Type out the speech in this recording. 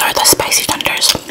are the spicy tenders.